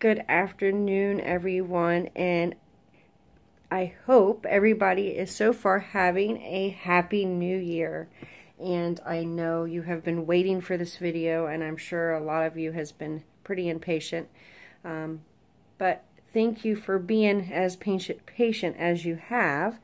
Good afternoon, everyone, and I hope everybody is so far having a happy new year. And I know you have been waiting for this video, and I'm sure a lot of you has been pretty impatient. Um, but thank you for being as patient, patient as you have.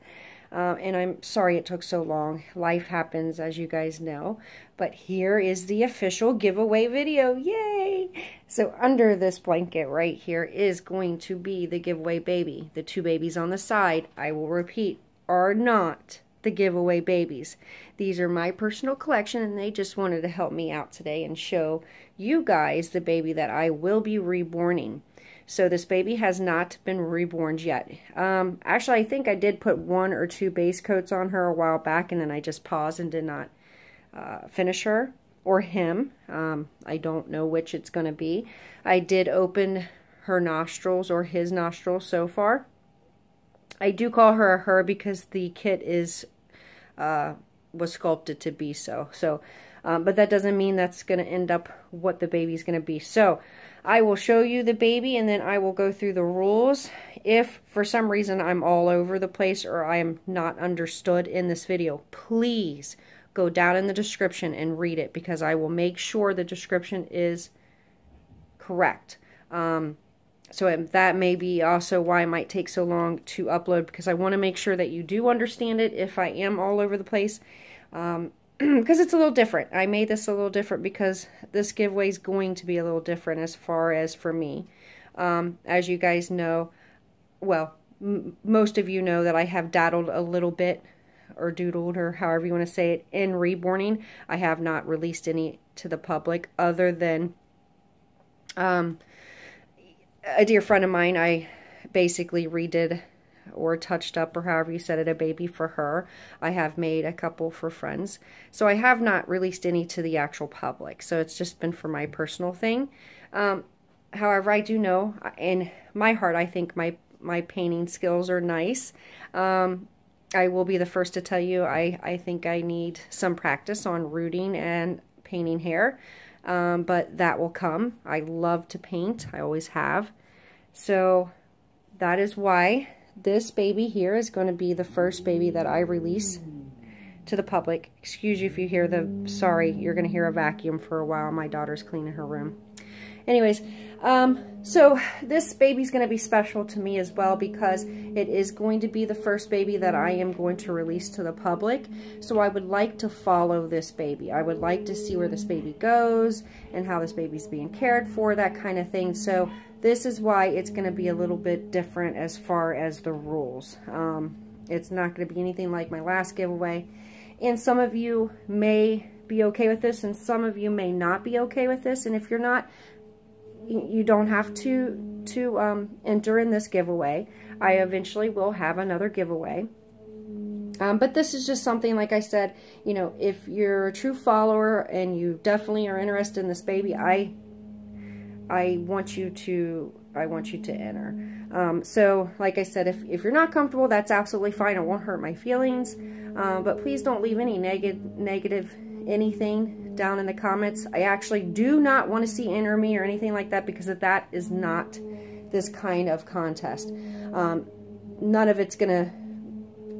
Uh, and I'm sorry it took so long. Life happens, as you guys know. But here is the official giveaway video. Yay! So under this blanket right here is going to be the giveaway baby. The two babies on the side, I will repeat, are not the giveaway babies. These are my personal collection and they just wanted to help me out today and show you guys the baby that I will be reborning. So this baby has not been reborn yet. Um, actually, I think I did put one or two base coats on her a while back, and then I just paused and did not uh, finish her or him. Um, I don't know which it's going to be. I did open her nostrils or his nostrils so far. I do call her a her because the kit is uh, was sculpted to be so. So, um, but that doesn't mean that's going to end up what the baby's going to be. So, I will show you the baby and then I will go through the rules. If for some reason I'm all over the place or I am not understood in this video, please go down in the description and read it because I will make sure the description is correct. Um, so that may be also why it might take so long to upload because I want to make sure that you do understand it if I am all over the place. Um, because it's a little different. I made this a little different because this giveaway is going to be a little different as far as for me. Um, as you guys know, well, most of you know that I have daddled a little bit or doodled or however you want to say it in reborning. I have not released any to the public other than um, a dear friend of mine. I basically redid or touched up or however you said it, a baby for her. I have made a couple for friends. So I have not released any to the actual public. So it's just been for my personal thing. Um, however, I do know in my heart, I think my, my painting skills are nice. Um, I will be the first to tell you, I, I think I need some practice on rooting and painting hair. Um, but that will come. I love to paint. I always have. So that is why this baby here is going to be the first baby that I release to the public. Excuse you if you hear the, sorry, you're going to hear a vacuum for a while. My daughter's cleaning her room. Anyways, um, so this baby's going to be special to me as well because it is going to be the first baby that I am going to release to the public. So I would like to follow this baby. I would like to see where this baby goes and how this baby's being cared for, that kind of thing. So this is why it's going to be a little bit different as far as the rules. Um, it's not going to be anything like my last giveaway. And some of you may be okay with this and some of you may not be okay with this. And if you're not, you don't have to to um, enter in this giveaway. I eventually will have another giveaway. Um, but this is just something, like I said, you know, if you're a true follower and you definitely are interested in this baby, I I want you to I want you to enter. Um, so, like I said, if, if you're not comfortable, that's absolutely fine. It won't hurt my feelings. Um, but please don't leave any negative negative anything down in the comments. I actually do not want to see enter me or anything like that because that is not this kind of contest. Um, none of it's going to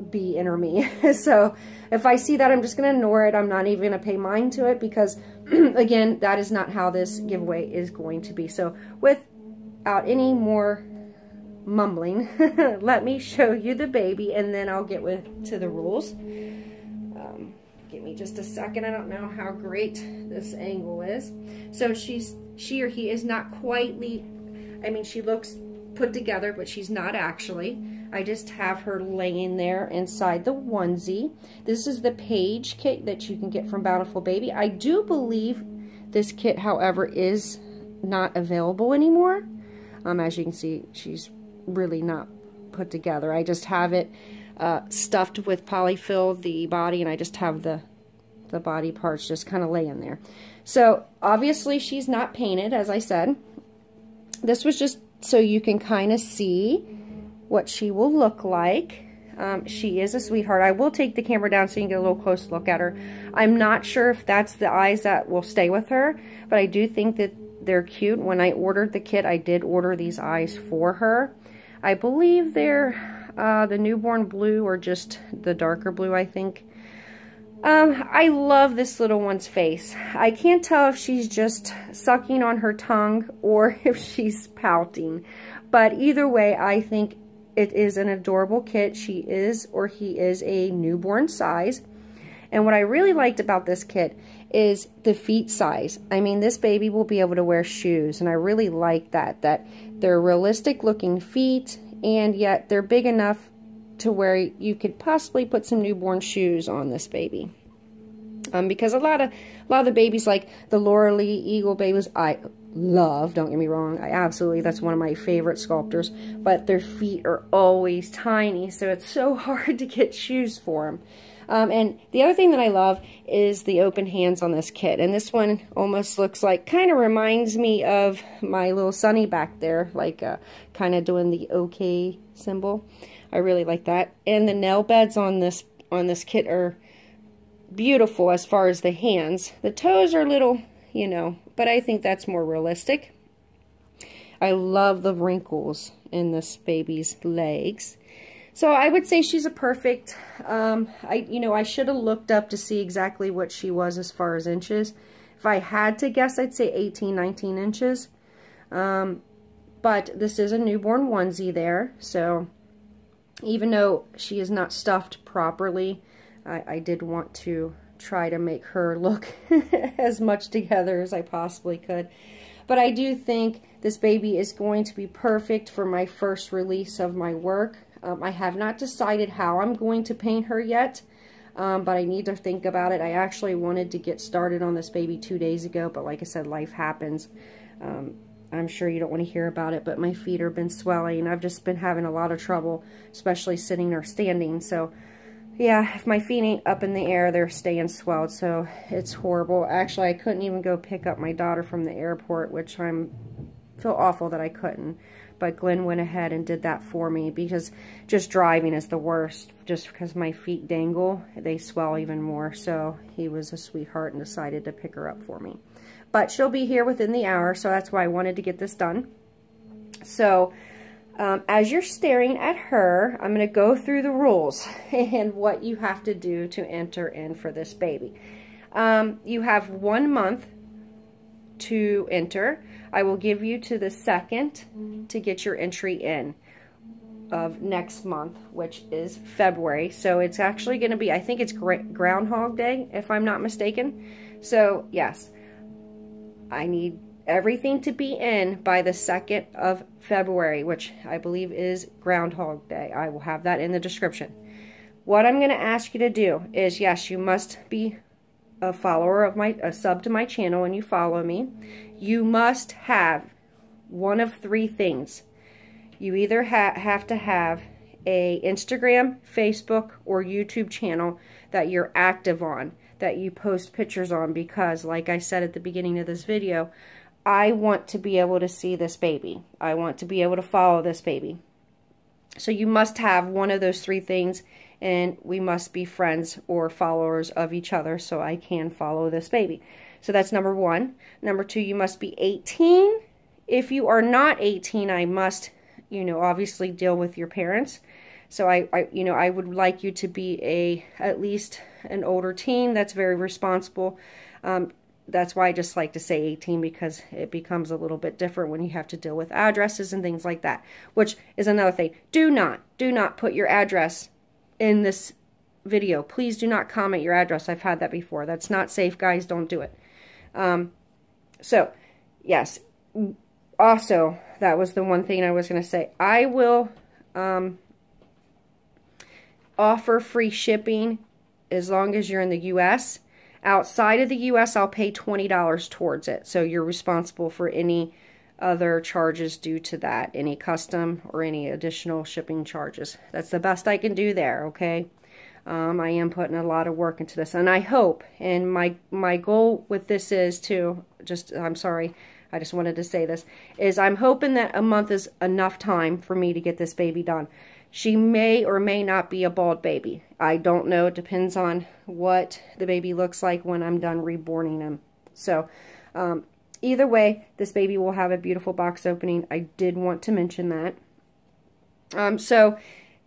be enter me. so if I see that, I'm just going to ignore it. I'm not even going to pay mind to it because, again, that is not how this giveaway is going to be. So without any more mumbling, let me show you the baby and then I'll get with to the rules. Um, Give me just a second. I don't know how great this angle is. So she's she or he is not quite, I mean, she looks put together, but she's not actually. I just have her laying there inside the onesie. This is the Paige kit that you can get from Bountiful Baby. I do believe this kit, however, is not available anymore. Um, as you can see, she's really not put together. I just have it uh, stuffed with polyfill the body and I just have the the body parts just kind of laying there. So obviously she's not painted as I said. This was just so you can kind of see what she will look like. Um, she is a sweetheart. I will take the camera down so you can get a little close look at her. I'm not sure if that's the eyes that will stay with her, but I do think that they're cute. When I ordered the kit, I did order these eyes for her. I believe they're uh, the newborn blue or just the darker blue, I think. Um, I love this little one's face. I can't tell if she's just sucking on her tongue or if she's pouting. But either way, I think it is an adorable kit. She is or he is a newborn size. And what I really liked about this kit is the feet size. I mean, this baby will be able to wear shoes, and I really like that, that they're realistic looking feet, and yet they're big enough to where you could possibly put some newborn shoes on this baby. Um, because a lot of a lot of the babies, like the Laura Lee Eagle babies, I love. Don't get me wrong, I absolutely that's one of my favorite sculptors. But their feet are always tiny, so it's so hard to get shoes for them. Um, and the other thing that I love is the open hands on this kit. And this one almost looks like, kind of reminds me of my little Sunny back there, like uh, kind of doing the OK symbol. I really like that. And the nail beds on this on this kit are beautiful as far as the hands. The toes are little, you know, but I think that's more realistic. I love the wrinkles in this baby's legs. So I would say she's a perfect, um, I you know, I should have looked up to see exactly what she was as far as inches. If I had to guess, I'd say 18, 19 inches. Um, but this is a newborn onesie there, so even though she is not stuffed properly, I, I did want to try to make her look as much together as I possibly could. But I do think this baby is going to be perfect for my first release of my work. Um, I have not decided how I'm going to paint her yet, um, but I need to think about it. I actually wanted to get started on this baby two days ago, but like I said, life happens. Um, I'm sure you don't want to hear about it, but my feet have been swelling. I've just been having a lot of trouble, especially sitting or standing. So, yeah, if my feet ain't up in the air, they're staying swelled. So, it's horrible. Actually, I couldn't even go pick up my daughter from the airport, which I'm feel awful that I couldn't but Glenn went ahead and did that for me because just driving is the worst just because my feet dangle they swell even more so he was a sweetheart and decided to pick her up for me but she'll be here within the hour so that's why I wanted to get this done so um, as you're staring at her I'm going to go through the rules and what you have to do to enter in for this baby um, you have one month to enter I will give you to the second to get your entry in of next month, which is February. So it's actually going to be, I think it's Groundhog Day, if I'm not mistaken. So, yes, I need everything to be in by the 2nd of February, which I believe is Groundhog Day. I will have that in the description. What I'm going to ask you to do is, yes, you must be a follower of my, a sub to my channel and you follow me, you must have one of three things. You either ha have to have a Instagram, Facebook, or YouTube channel that you're active on, that you post pictures on because, like I said at the beginning of this video, I want to be able to see this baby. I want to be able to follow this baby. So you must have one of those three things and we must be friends or followers of each other so I can follow this baby. So that's number one. Number two, you must be 18. If you are not 18, I must, you know, obviously deal with your parents. So I, I, you know, I would like you to be a at least an older teen that's very responsible. Um, that's why I just like to say 18 because it becomes a little bit different when you have to deal with addresses and things like that, which is another thing. Do not, do not put your address in this video. Please do not comment your address. I've had that before. That's not safe, guys. Don't do it. Um, so, yes. Also, that was the one thing I was going to say. I will um, offer free shipping as long as you're in the U.S. Outside of the U.S., I'll pay $20 towards it. So you're responsible for any other charges due to that, any custom or any additional shipping charges. That's the best I can do there, okay? Um, I am putting a lot of work into this, and I hope, and my my goal with this is to, just, I'm sorry, I just wanted to say this, is I'm hoping that a month is enough time for me to get this baby done. She may or may not be a bald baby. I don't know. It depends on what the baby looks like when I'm done reborning him. So, um, either way, this baby will have a beautiful box opening. I did want to mention that. Um, so,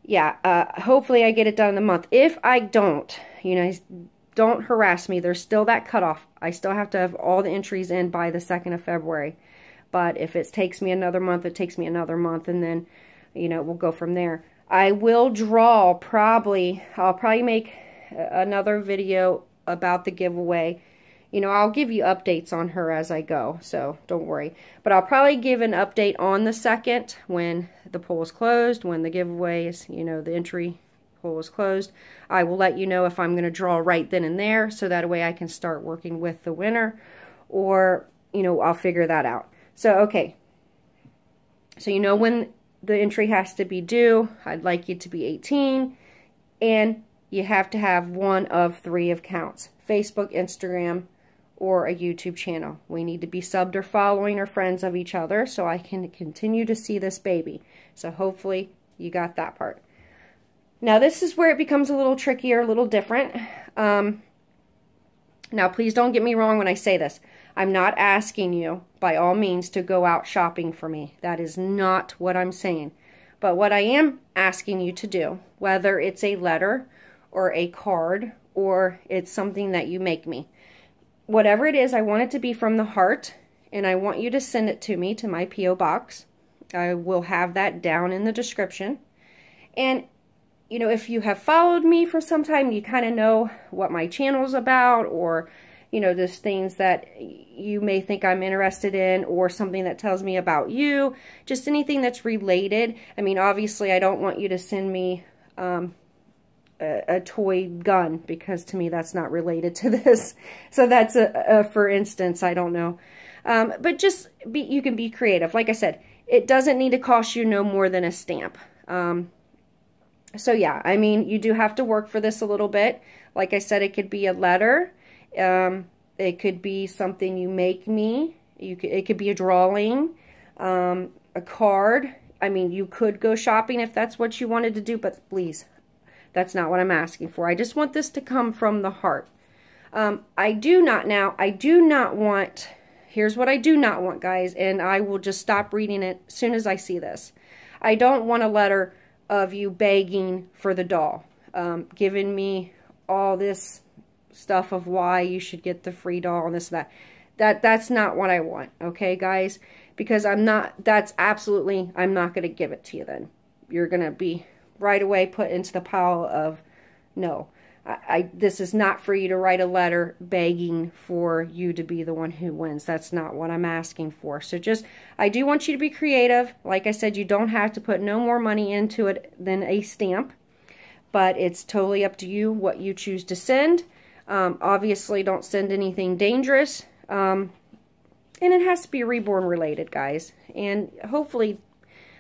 yeah, uh, hopefully I get it done in the month. If I don't, you know, don't harass me. There's still that cutoff. I still have to have all the entries in by the 2nd of February. But if it takes me another month, it takes me another month, and then, you know, we'll go from there. I will draw probably, I'll probably make another video about the giveaway. You know, I'll give you updates on her as I go, so don't worry. But I'll probably give an update on the second when the poll is closed, when the giveaway is, you know, the entry poll is closed. I will let you know if I'm going to draw right then and there, so that way I can start working with the winner, or, you know, I'll figure that out. So, okay. So you know when the entry has to be due. I'd like you to be 18. And you have to have one of three accounts. Facebook, Instagram, or a YouTube channel. We need to be subbed or following or friends of each other so I can continue to see this baby. So hopefully you got that part. Now this is where it becomes a little trickier, a little different. Um, now please don't get me wrong when I say this. I'm not asking you, by all means, to go out shopping for me. That is not what I'm saying. But what I am asking you to do, whether it's a letter or a card or it's something that you make me, whatever it is, I want it to be from the heart and I want you to send it to me to my P.O. box. I will have that down in the description. And, you know, if you have followed me for some time, you kind of know what my channel's about or you know, just things that you may think I'm interested in or something that tells me about you, just anything that's related. I mean, obviously, I don't want you to send me um, a, a, toy gun because to me that's not related to this. So that's a, a for instance, I don't know. Um, but just be, you can be creative. Like I said, it doesn't need to cost you no more than a stamp. Um, so yeah, I mean, you do have to work for this a little bit. Like I said, it could be a letter. Um, it could be something you make me. You could, it could be a drawing, um, a card. I mean, you could go shopping if that's what you wanted to do, but please, that's not what I'm asking for. I just want this to come from the heart. Um, I do not now, I do not want, here's what I do not want, guys, and I will just stop reading it as soon as I see this. I don't want a letter of you begging for the doll, um, giving me all this stuff of why you should get the free doll and this and that. That that's not what I want, okay, guys? Because I'm not. That's absolutely. I'm not to give it to you. Then you're to be right away put into the pile of no. I, I, this is not for you to write a letter begging for you to be the one who wins. That's not what I'm asking for. So just, I do want you to be creative. Like I said, you don't have to put no more money into it than a stamp, but it's totally up to you what you choose to send. Um, obviously, don't send anything dangerous. Um, and it has to be reborn related, guys. And hopefully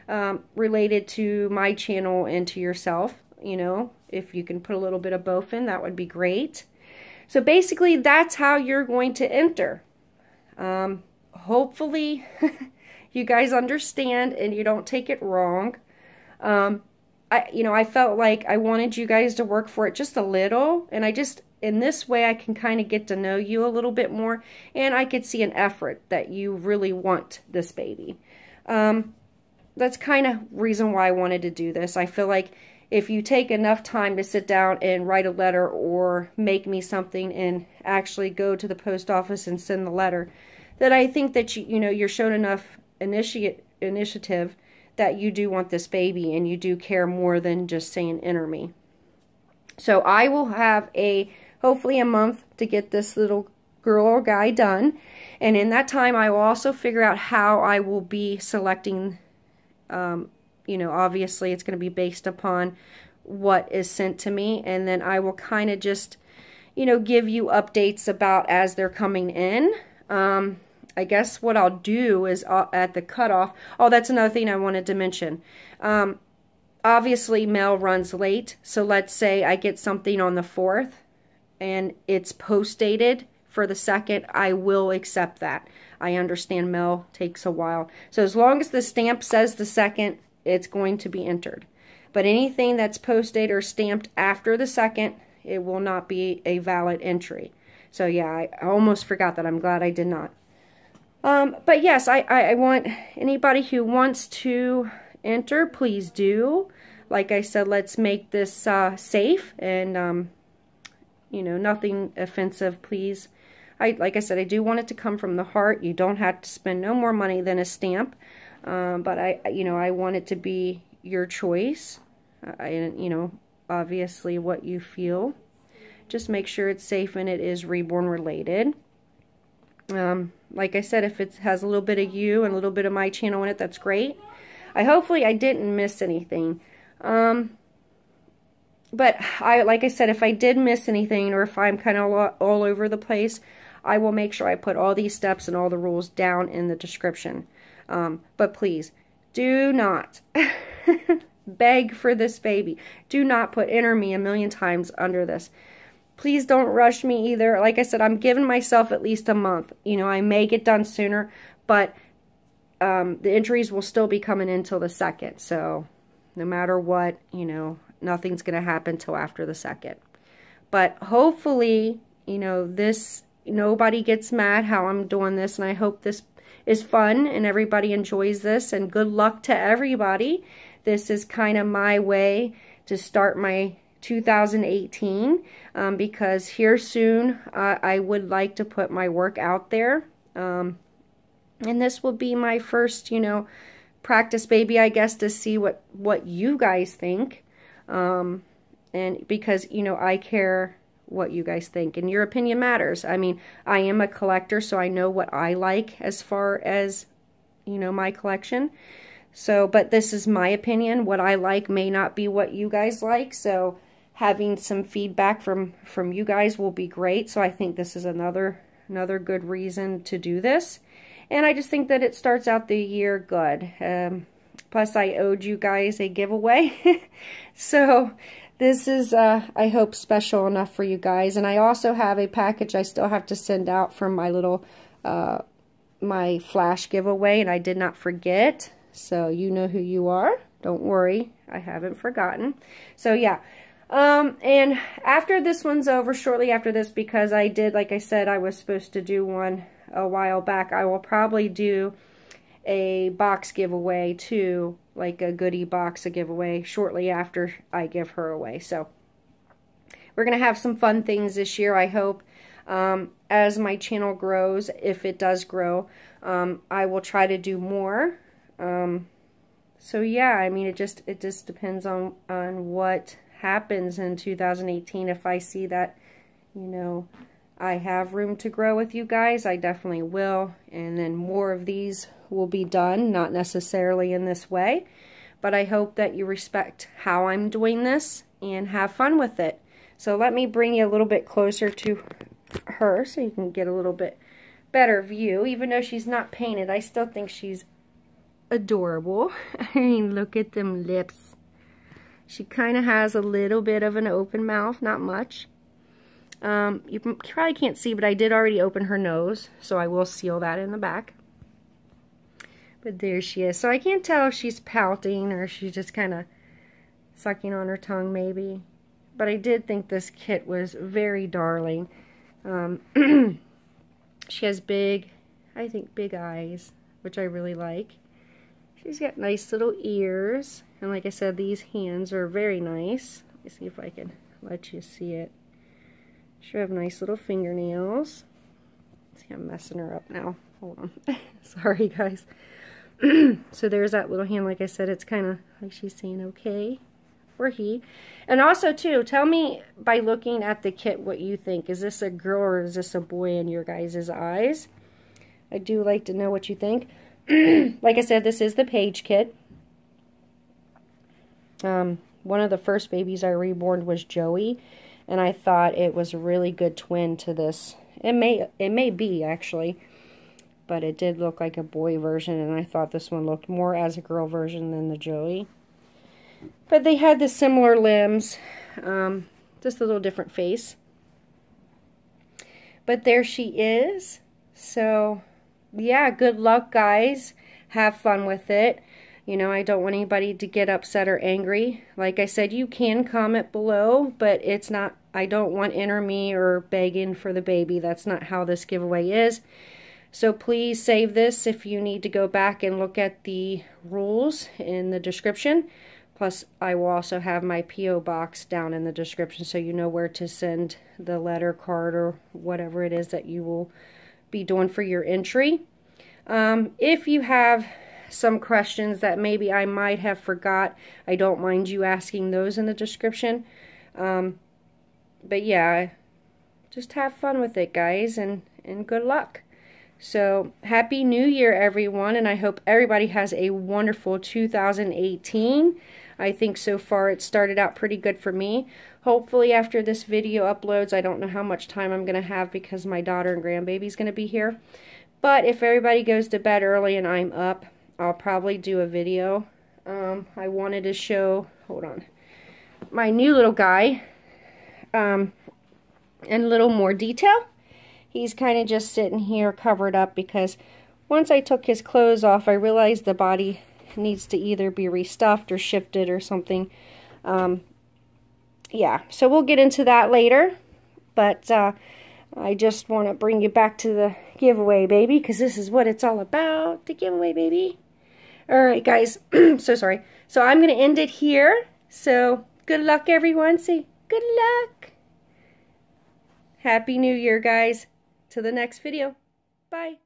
um, related to my channel and to yourself. You know, if you can put a little bit of both in, that would be great. So basically, that's how you're going to enter. Um, hopefully, you guys understand and you don't take it wrong. Um, I, you know, I felt like I wanted you guys to work for it just a little, and I just in this way I can kind of get to know you a little bit more and I could see an effort that you really want this baby. Um, that's kind of reason why I wanted to do this. I feel like if you take enough time to sit down and write a letter or make me something and actually go to the post office and send the letter, that I think that you, you know, you're shown enough initiate, initiative that you do want this baby and you do care more than just saying enter me. So I will have a hopefully a month to get this little girl or guy done. And in that time, I will also figure out how I will be selecting, um, you know, obviously it's going to be based upon what is sent to me. And then I will kind of just, you know, give you updates about as they're coming in. Um, I guess what I'll do is uh, at the cutoff. Oh, that's another thing I wanted to mention. Um, obviously, mail runs late. So let's say I get something on the 4th and it's post dated for the second, I will accept that. I understand mail takes a while. So as long as the stamp says the second, it's going to be entered. But anything that's post dated or stamped after the second, it will not be a valid entry. So yeah, I almost forgot that. I'm glad I did not. Um, but yes, I, I, I want anybody who wants to enter, please do. Like I said, let's make this uh, safe and, um, you know, nothing offensive, please. I, like I said, I do want it to come from the heart. You don't have to spend no more money than a stamp. Um, but I, you know, I want it to be your choice. I, you know, obviously what you feel. Just make sure it's safe and it is reborn related. Um, like I said, if it has a little bit of you and a little bit of my channel in it, that's great. I hopefully I didn't miss anything. Um, but I, like I said, if I did miss anything or if I'm kind of all, over the place, I will make sure I put all these steps and all the rules down in the description. Um, but please, do not beg for this baby. Do not put enter me a million times under this. Please don't rush me either. Like I said, I'm giving myself at least a month. You know, I may get done sooner, but um, the entries will still be coming in till the second. So no matter what, you know, nothing's going to happen till after the second. But hopefully, you know, this, nobody gets mad how I'm doing this. And I hope this is fun and everybody enjoys this. And good luck to everybody. This is kind of my way to start my 2018 um, because here soon uh, I would like to put my work out there. Um, and this will be my first, you know, practice baby, I guess, to see what, what you guys think. Um, and because, you know, I care what you guys think and your opinion matters. I mean, I am a collector, so I know what I like as far as, you know, my collection. So, but this is my opinion. What I like may not be what you guys like. So, having some feedback from from you guys will be great. So I think this is another another good reason to do this. And I just think that it starts out the year good. Um, plus, I owed you guys a giveaway. so this is, uh, I hope, special enough for you guys. And I also have a package I still have to send out from my little, uh, my flash giveaway. And I did not forget. So you know who you are. Don't worry. I haven't forgotten. So yeah. Um, and after this one's over, shortly after this, because I did, like I said, I was supposed to do one a while back, I will probably do a box giveaway too, like a goodie box a giveaway shortly after I give her away. So we're going to have some fun things this year, I hope. Um, as my channel grows, if it does grow, um, I will try to do more. Um, so yeah, I mean, it just, it just depends on, on what happens in 2018 if I see that, you know, I have room to grow with you guys, I definitely will. And then more of these will be done, not necessarily in this way. But I hope that you respect how I'm doing this and have fun with it. So let me bring you a little bit closer to her so you can get a little bit better view. Even though she's not painted, I still think she's adorable. I mean, look at them lips. She kind of has a little bit of an open mouth, not much. Um, you probably can't see, but I did already open her nose, so I will seal that in the back. But there she is. So I can't tell if she's pouting or she's just kind of sucking on her tongue, maybe. But I did think this kit was very darling. Um, she has big, I think, big eyes, which I really like. She's got nice little ears. And like I said, these hands are very nice. Let me see if I can let you see it. She have nice little fingernails. See, I'm messing her up now. Hold on. Sorry, guys. so there's that little hand. Like I said, it's kind of like she's saying okay. Or he. And also, too, tell me by looking at the kit what you think. Is this a girl or is this a boy in your guys' eyes? I do like to know what you think. like I said, this is the Paige kit. Um, one of the first babies I reborn was Joey, and I thought it was a really good twin to this. It may it may be actually, but it did look like a boy version, and I thought this one looked more as a girl version than the Joey. But they had the similar limbs, um, just a little different face. But there she is. So, yeah, good luck, guys. Have fun with it. You know, I don't want anybody to get upset or angry. Like I said, you can comment below, but it's not, I don't want enter me or begging for the baby. That's not how this giveaway is. So please save this if you need to go back and look at the rules in the description. Plus, I will also have my P.O. box down in the description so you know where to send the letter card or whatever it is that you will be doing for your entry. Um, if you have some questions that maybe I might have forgot, I don't mind you asking those in the description. Um, but yeah, just have fun with it, guys, and, and good luck. So, Happy New Year, everyone, and I hope everybody has a wonderful 2018. I think so far it started out pretty good for me. Hopefully, after this video uploads, I don't know how much time I'm going to have because my daughter and grandbaby's going to be here. But if everybody goes to bed early and I'm up, I'll probably do a video. Um, I wanted to show, hold on, my new little guy um, in a little more detail he's kind of just sitting here covered up because once I took his clothes off, I realized the body needs to either be restuffed or shifted or something. Um, yeah, so we'll get into that later. But uh, I just want to bring you back to the giveaway, baby, because this is what it's all about, the giveaway, baby. All right, guys. so sorry. So I'm going to end it here. So good luck, everyone. Say good luck. Happy New Year, guys to the next video. Bye.